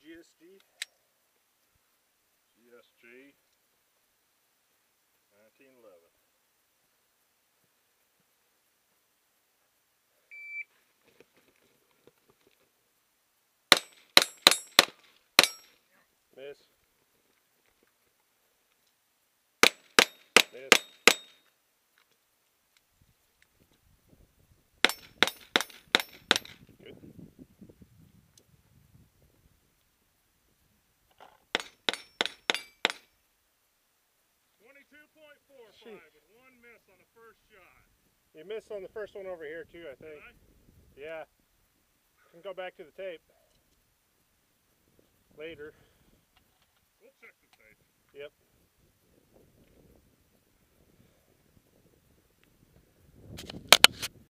GSG. GSG 1911. Miss. Miss. Good. Four Sheesh. five with one miss on the first shot. You missed on the first one over here too, I Did think. I? Yeah. Can go back to the tape later.